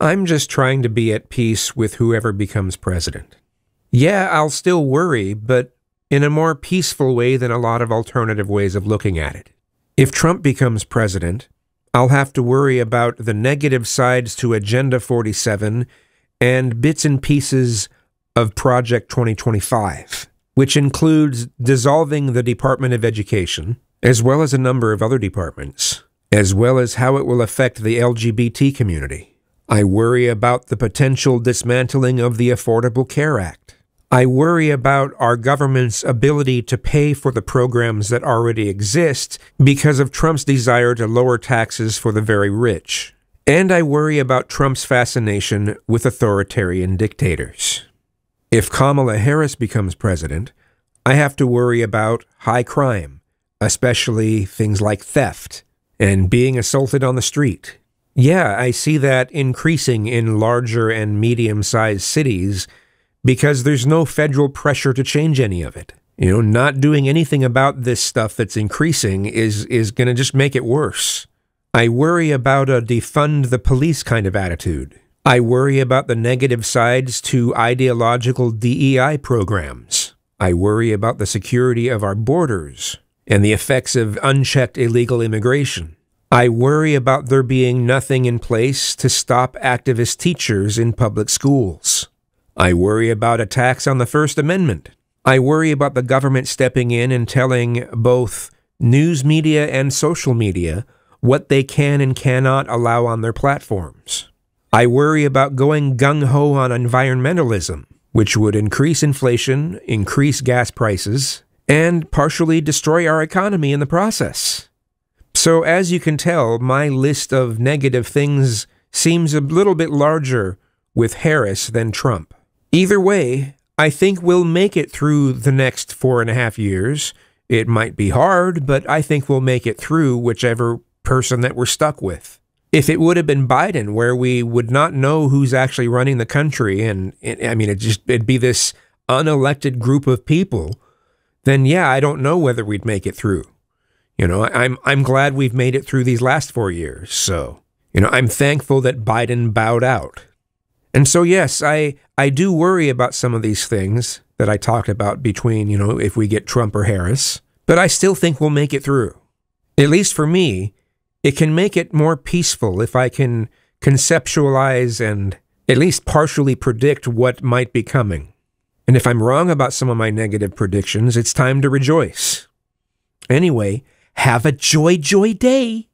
I'm just trying to be at peace with whoever becomes president. Yeah, I'll still worry, but in a more peaceful way than a lot of alternative ways of looking at it. If Trump becomes president, I'll have to worry about the negative sides to Agenda 47 and bits and pieces of Project 2025, which includes dissolving the Department of Education, as well as a number of other departments, as well as how it will affect the LGBT community. I worry about the potential dismantling of the Affordable Care Act. I worry about our government's ability to pay for the programs that already exist because of Trump's desire to lower taxes for the very rich. And I worry about Trump's fascination with authoritarian dictators. If Kamala Harris becomes president, I have to worry about high crime, especially things like theft and being assaulted on the street. Yeah, I see that increasing in larger and medium sized cities because there's no federal pressure to change any of it. You know, not doing anything about this stuff that's increasing is is going to just make it worse. I worry about a defund the police kind of attitude. I worry about the negative sides to ideological DEI programs. I worry about the security of our borders and the effects of unchecked illegal immigration. I worry about there being nothing in place to stop activist teachers in public schools. I worry about attacks on the First Amendment. I worry about the government stepping in and telling both news media and social media what they can and cannot allow on their platforms. I worry about going gung ho on environmentalism, which would increase inflation, increase gas prices, and partially destroy our economy in the process. So, as you can tell, my list of negative things seems a little bit larger with Harris than Trump. Either way, I think we'll make it through the next four and a half years. It might be hard, but I think we'll make it through whichever person that we're stuck with. If it would have been Biden, where we would not know who's actually running the country, and, I mean, it just it'd be this unelected group of people, then yeah, I don't know whether we'd make it through. You know, I'm I'm glad we've made it through these last four years. So, you know, I'm thankful that Biden bowed out. And so yes, I I do worry about some of these things that I talked about between, you know, if we get Trump or Harris, but I still think we'll make it through. At least for me, it can make it more peaceful if I can conceptualize and at least partially predict what might be coming. And if I'm wrong about some of my negative predictions, it's time to rejoice. Anyway, have a joy, joy day.